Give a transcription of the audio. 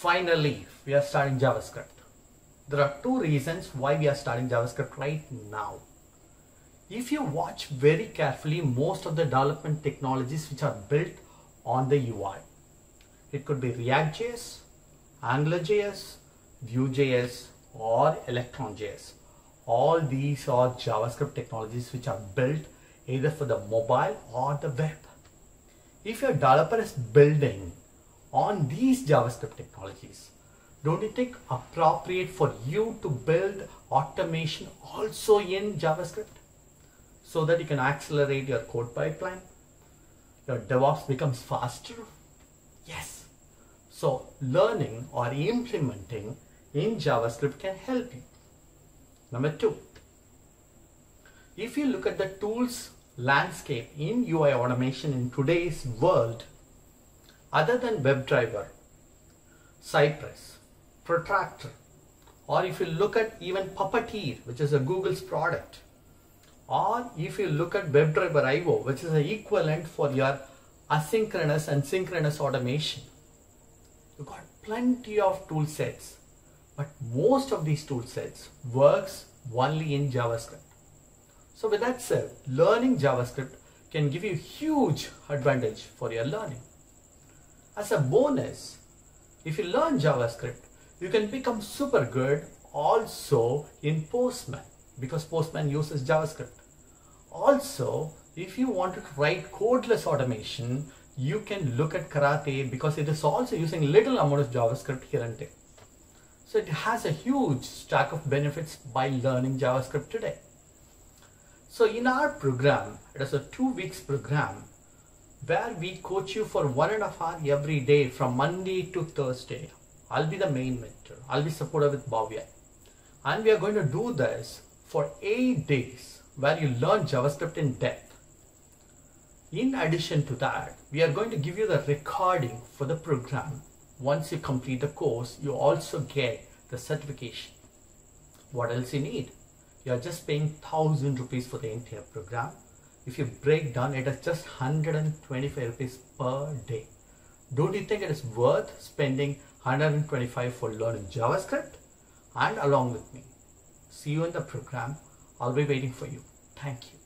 Finally, we are starting JavaScript. There are two reasons why we are starting JavaScript right now. If you watch very carefully most of the development technologies which are built on the UI, it could be React.js, AngularJS, Vue.js or Electron.js. All these are JavaScript technologies which are built either for the mobile or the web. If your developer is building on these JavaScript technologies, don't you think appropriate for you to build automation also in JavaScript so that you can accelerate your code pipeline? Your DevOps becomes faster? Yes. So learning or implementing in JavaScript can help you. Number two, if you look at the tools landscape in UI automation in today's world, other than WebDriver, Cypress, Protractor, or if you look at even Puppeteer, which is a Google's product, or if you look at WebDriver IO, which is an equivalent for your asynchronous and synchronous automation, you got plenty of tool sets, but most of these tool sets works only in JavaScript. So with that said, learning JavaScript can give you huge advantage for your learning. As a bonus, if you learn JavaScript, you can become super good also in Postman because Postman uses JavaScript. Also, if you want to write codeless automation, you can look at Karate because it is also using little amount of JavaScript here and there. So it has a huge stack of benefits by learning JavaScript today. So in our program, it is a two weeks program where we coach you for one and a half hour every day from Monday to Thursday. I'll be the main mentor. I'll be supported with Bhavya. And we are going to do this for eight days where you learn JavaScript in depth. In addition to that, we are going to give you the recording for the program. Once you complete the course, you also get the certification. What else you need? You are just paying 1000 rupees for the entire program if you break down it is just 125 rupees per day. Don't you think it is worth spending 125 for learning javascript? And along with me see you in the program i'll be waiting for you. Thank you